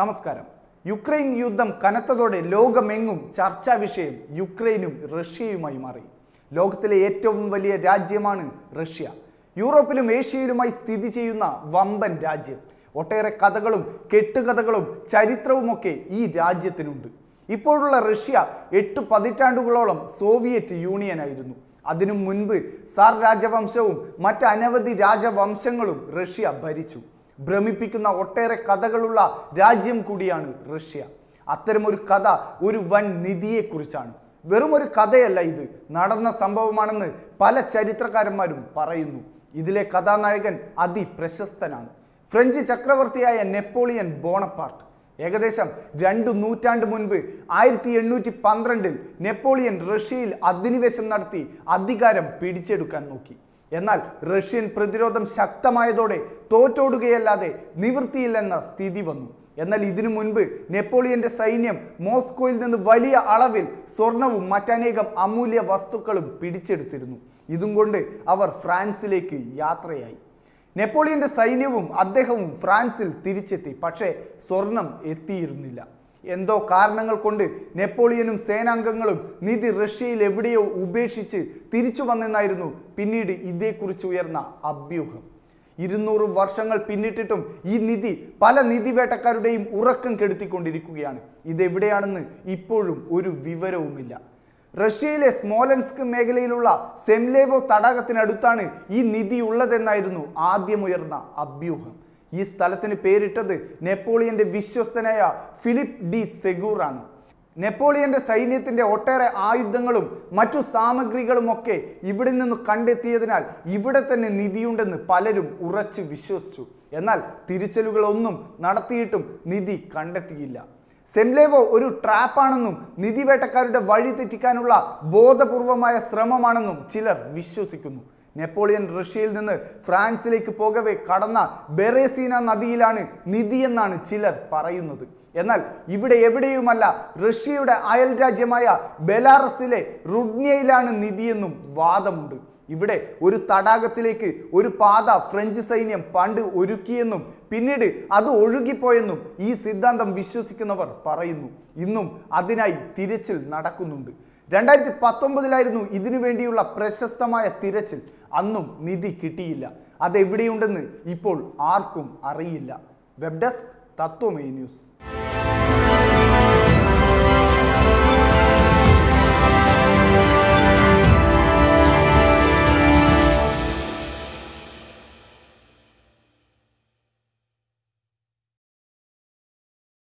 നമസ്കാരം. യുക്രൈൻ യുദ്ധം കനത്തതോടെ ലോകമെങ്ങും ചർച്ചാ വിഷയം യുക്രൈനും റഷ്യയുമായി മാറി. ലോകത്തിലെ ഏറ്റവും വലിയ രാജ്യമാണ് റഷ്യ. യൂറോപ്പിലും ഏഷ്യയിലുമായി സ്ഥിതി ചെയ്യുന്ന വമ്പൻ രാജ്യം. ഒട്ടേറെ കഥകളും കെട്ടുകഥകളും ചരിത്രവുമൊക്കെ ഈ രാജ്യത്തിനുണ്ട്. ഇപ്പോഴുള്ള റഷ്യ എട്ട് പതിറ്റാണ്ടുകളോളം സോവിയറ്റ് യൂണിയനായിരുന്നു. അതിനു മുൻപ് സാർ രാജവംശവും മറ്റ് അനവധി രാജവംശങ്ങളും റഷ്യ ഭരിച്ചു. ഭ്രമിപ്പിക്കുന്ന ഒട്ടേറെ കഥകളുള്ള രാജ്യം കൂടിയാണ് റഷ്യ. അത്തരമൊരു കഥ ഒരു വൻ നിധിയെക്കുറിച്ചാണ്. വെറും ഒരു കഥയല്ല ഇത്. നടന്ന സംഭവമാണെന്ന് പല ചരിത്രകാരന്മാരും പറയുന്നു. ഇതിലെ കഥാനായകൻ അതിപ്രശസ്തനാണ്. ഫ്രഞ്ച് ചക്രവർത്തിയായ നെപ്പോളിയൻ ബോണപ്പാർട്ട്. ഏകദേശം രണ്ടു നൂറ്റാണ്ട് മുൻപ് ആയിരത്തി എണ്ണൂറ്റി പന്ത്രണ്ടിൽ നെപ്പോളിയൻ റഷ്യയിൽ അധിനിവേശം നടത്തി അധികാരം പിടിച്ചെടുക്കാൻ നോക്കി. എന്നാൽ റഷ്യൻ പ്രതിരോധം ശക്തമായതോടെ തോറ്റോടുകയല്ലാതെ നിവൃത്തിയില്ലെന്ന സ്ഥിതി വന്നു. എന്നാൽ ഇതിനു മുൻപ് നെപ്പോളിയന്റെ സൈന്യം മോസ്കോയിൽ നിന്ന് വലിയ അളവിൽ സ്വർണവും മറ്റനേകം അമൂല്യ വസ്തുക്കളും പിടിച്ചെടുത്തിരുന്നു. ഇതും കൊണ്ട് അവർ ഫ്രാൻസിലേക്ക് യാത്രയായി. നെപ്പോളിയന്റെ സൈന്യവും അദ്ദേഹവും ഫ്രാൻസിൽ തിരിച്ചെത്തി. പക്ഷേ സ്വർണം എത്തിയിരുന്നില്ല. എന്തോ കാരണങ്ങൾ കൊണ്ട് നെപ്പോളിയനും സേനാംഗങ്ങളും നിധി റഷ്യയിൽ എവിടെയോ ഉപേക്ഷിച്ച് തിരിച്ചു വന്നെന്നായിരുന്നു പിന്നീട് ഇതേക്കുറിച്ച് ഉയർന്ന അഭ്യൂഹം. ഇരുന്നൂറ് വർഷങ്ങൾ പിന്നിട്ടിട്ടും ഈ നിധി പല നിധി വേട്ടക്കാരുടെയും ഉറക്കം കെടുത്തിക്കൊണ്ടിരിക്കുകയാണ്. ഇതെവിടെയാണെന്ന് ഇപ്പോഴും ഒരു വിവരവുമില്ല. റഷ്യയിലെ സ്മോലൻസ്ക് മേഖലയിലുള്ള സെംലേവോ തടാകത്തിനടുത്താണ് ഈ നിധി ഉള്ളതെന്നായിരുന്നു ആദ്യമുയർന്ന അഭ്യൂഹം. ഈ സ്ഥലത്തിന് പേരിട്ടത് നെപ്പോളിയന്റെ വിശ്വസ്തനായ ഫിലിപ്പ് ഡി സെഗൂറാണ്. നെപ്പോളിയന്റെ സൈന്യത്തിന്റെ ഒട്ടേറെ ആയുധങ്ങളും മറ്റു സാമഗ്രികളുമൊക്കെ ഇവിടെ നിന്ന് കണ്ടെത്തിയതിനാൽ ഇവിടെ തന്നെ നിധിയുണ്ടെന്ന് പലരും ഉറച്ചു വിശ്വസിച്ചു. എന്നാൽ തിരിച്ചലുകളൊന്നും നടത്തിയിട്ടും നിധി കണ്ടെത്തിയില്ല. സെംലേവോ ഒരു ട്രാപ്പാണെന്നും നിധിവേട്ടക്കാരുടെ വഴി തെറ്റിക്കാനുള്ള ബോധപൂർവമായ ശ്രമമാണെന്നും ചിലർ വിശ്വസിക്കുന്നു. നെപ്പോളിയൻ റഷ്യയിൽ നിന്ന് ഫ്രാൻസിലേക്ക് പോകവേ കടന്ന ബെറേസീന നദിയിലാണ് നിധി എന്നാണ് ചിലർ പറയുന്നത്. എന്നാൽ ഇവിടെ എവിടെയുമല്ല റഷ്യയുടെ അയൽ രാജ്യമായ ബെലാറസിലെ റുഡ്നിയയിലാണ് നിധിയെന്നും വാദമുണ്ട്. ഇവിടെ ഒരു തടാകത്തിലേക്ക് ഒരു പാത ഫ്രഞ്ച് സൈന്യം പണ്ട് ഒരുക്കിയെന്നും പിന്നീട് അത് ഒഴുകിപ്പോയെന്നും ഈ സിദ്ധാന്തം വിശ്വസിക്കുന്നവർ പറയുന്നു. ഇന്നും അതിനായി തിരച്ചിൽ നടക്കുന്നുണ്ട്. രണ്ടായിരത്തി പത്തൊമ്പതിലായിരുന്നു ഇതിനു വേണ്ടിയുള്ള പ്രശസ്തമായ തിരച്ചിൽ. അന്നും നിധി കിട്ടിയില്ല. അതെവിടെയുണ്ടെന്ന് ഇപ്പോൾ ആർക്കും അറിയില്ല. Web desk Tatwamayi news.